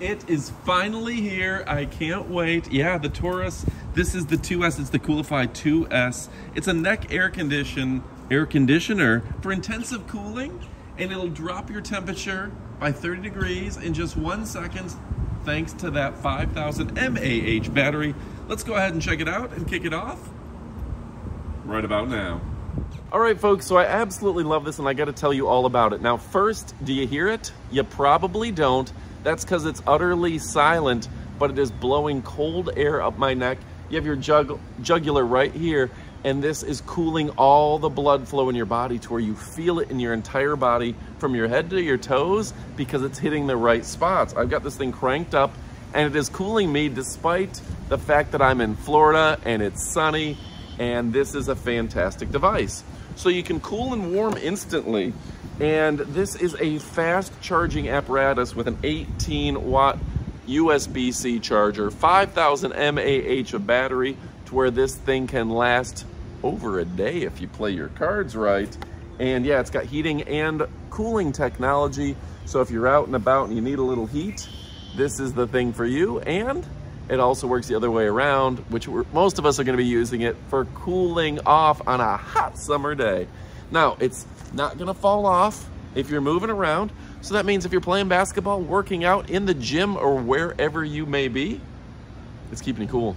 It is finally here. I can't wait. Yeah, the TORRAS. This is the 2S. It's the Coolify 2S. It's a neck air condition air conditioner for intensive cooling, and it'll drop your temperature by 30 degrees in just one second, thanks to that 5000 mAh battery. Let's go ahead and check it out and kick it off right about now. All right, folks, so I absolutely love this and I gotta tell you all about it. Now, first, do you hear it? You probably don't. That's because it's utterly silent, but it is blowing cold air up my neck. You have your jug jugular right here, and this is cooling all the blood flow in your body to where you feel it in your entire body from your head to your toes because it's hitting the right spots. I've got this thing cranked up and it is cooling me despite the fact that I'm in Florida and it's sunny and this is a fantastic device. So you can cool and warm instantly and this is a fast charging apparatus with an 18 watt USB-C charger, 5000 mAh of battery to where this thing can last over a day if you play your cards right. And yeah, it's got heating and cooling technology. So if you're out and about and you need a little heat, this is the thing for you. And it also works the other way around, which most of us are gonna be using it for cooling off on a hot summer day. Now, it's not gonna fall off if you're moving around. So that means if you're playing basketball, working out in the gym or wherever you may be, it's keeping you cool.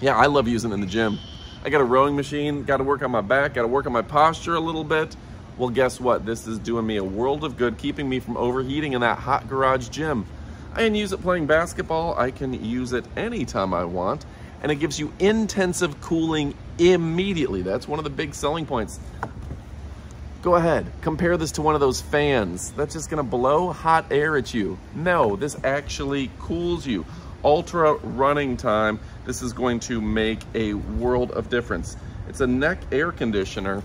Yeah, I love using it in the gym. I got a rowing machine, got to work on my back, got to work on my posture a little bit. Well, guess what? This is doing me a world of good, keeping me from overheating in that hot garage gym. I can use it playing basketball. I can use it anytime I want. And it gives you intensive cooling immediately. That's one of the big selling points. Go ahead, compare this to one of those fans. That's just gonna blow hot air at you. No, this actually cools you. Ultra running time, this is going to make a world of difference. It's a neck air conditioner,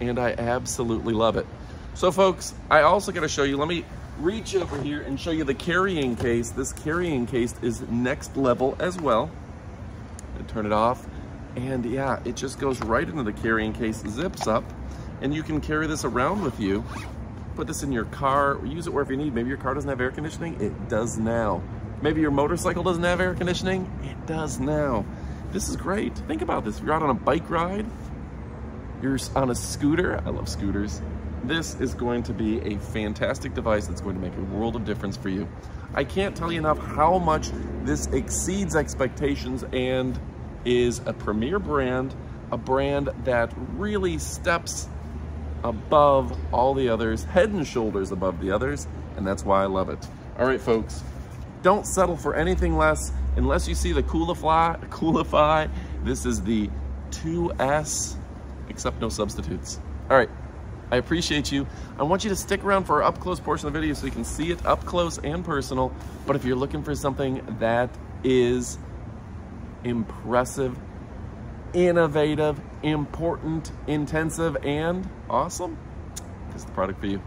and I absolutely love it. So folks, I also gotta show you, let me reach over here and show you the carrying case. This carrying case is next level as well. turn it off, and yeah, it just goes right into the carrying case, zips up, and you can carry this around with you. Put this in your car, use it wherever you need. Maybe your car doesn't have air conditioning, it does now. Maybe your motorcycle doesn't have air conditioning, it does now. This is great. Think about this. If you're out on a bike ride, you're on a scooter, I love scooters. This is going to be a fantastic device that's going to make a world of difference for you. I can't tell you enough how much this exceeds expectations and is a premier brand, a brand that really steps above all the others, head and shoulders above the others, and that's why I love it. All right, folks, don't settle for anything less unless you see the Coolify. Coolify. This is the 2S, except no substitutes. All right, I appreciate you. I want you to stick around for our up close portion of the video so you can see it up close and personal. But if you're looking for something that is impressive, innovative, important, intensive, and awesome, this is the product for you.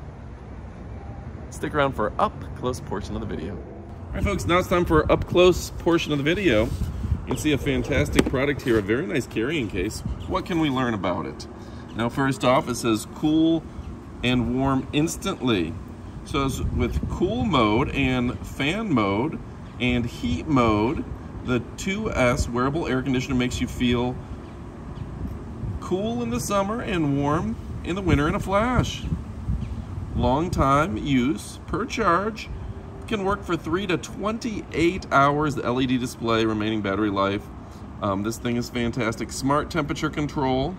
Stick around for up close portion of the video. All right, folks, now it's time for up close portion of the video. You can see a fantastic product here, a very nice carrying case. What can we learn about it? Now, first off, it says cool and warm instantly. So with cool mode and fan mode and heat mode, the 2S wearable air conditioner makes you feel cool in the summer and warm in the winter in a flash. Long time use per charge can work for 3 to 28 hours, the LED display, remaining battery life. Um, this thing is fantastic. Smart temperature control.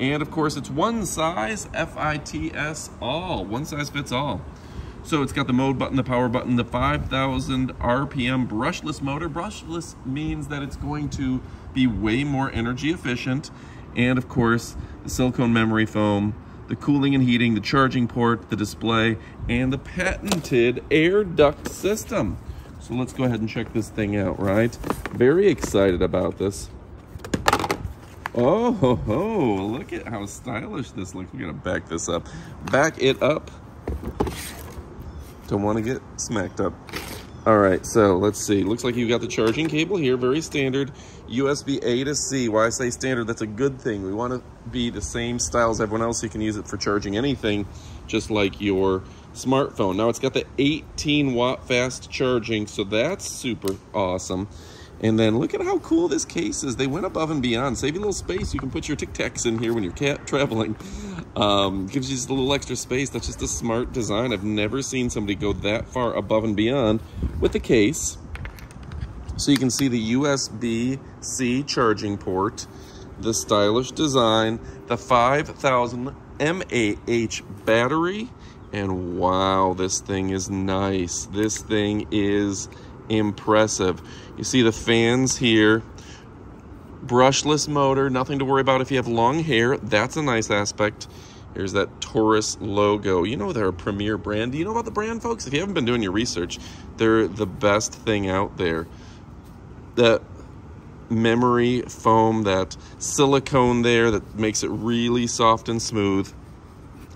And of course, it's one size, F-I-T-S all. One size fits all. So it's got the mode button, the power button, the 5,000 RPM brushless motor. Brushless means that it's going to be way more energy efficient. And of course, the silicone memory foam, the cooling and heating, the charging port, the display, and the patented air duct system. So let's go ahead and check this thing out, right? Very excited about this. Oh, ho, ho, look at how stylish this looks. We're gonna back this up. Back it up. Don't wanna get smacked up. All right, so let's see. Looks like you've got the charging cable here, very standard. USB A to C. Why I say standard, that's a good thing. We wanna be the same style as everyone else. You can use it for charging anything, just like your smartphone. Now it's got the 18 watt fast charging, so that's super awesome. And then look at how cool this case is. They went above and beyond, saving a little space. You can put your Tic Tacs in here when you're traveling. Um, gives you just a little extra space. That's just a smart design. I've never seen somebody go that far above and beyond with the case. So you can see the USB-C charging port, the stylish design, the 5000 mAh battery, and wow, this thing is nice. This thing is impressive. You see the fans here, brushless motor, nothing to worry about if you have long hair. That's a nice aspect. Here's that TORRAS logo. You know they're a premier brand. Do you know about the brand, folks? If you haven't been doing your research, they're the best thing out there. That memory foam, that silicone there that makes it really soft and smooth,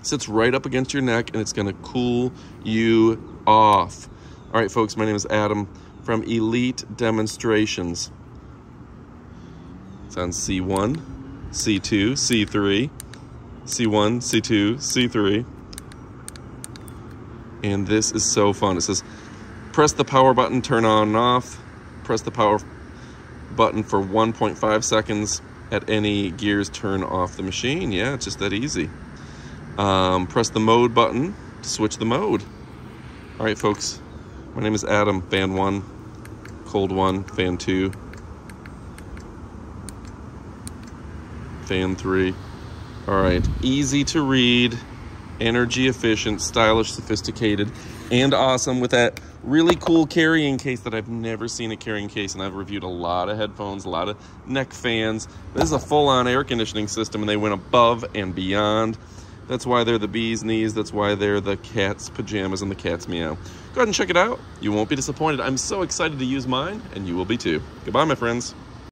sits right up against your neck and it's gonna cool you off. All right, folks, my name is Adam from Elite Demonstrations. On C1, C2, C3, C1, C2, C3. And this is so fun. It says, press the power button, turn on and off. Press the power button for 1.5 seconds at any gears turn off the machine. Yeah, it's just that easy. Um, press the mode button to switch the mode. All right, folks, my name is Adam, fan one cold one, fan two, fan three. All right, easy to read, energy efficient, stylish, sophisticated, and awesome with that really cool carrying case that I've never seen a carrying case, and I've reviewed a lot of headphones, a lot of neck fans. This is a full-on air conditioning system, and they went above and beyond. That's why they're the bee's knees. That's why they're the cat's pajamas and the cat's meow. Go ahead and check it out. You won't be disappointed. I'm so excited to use mine, and you will be too. Goodbye, my friends.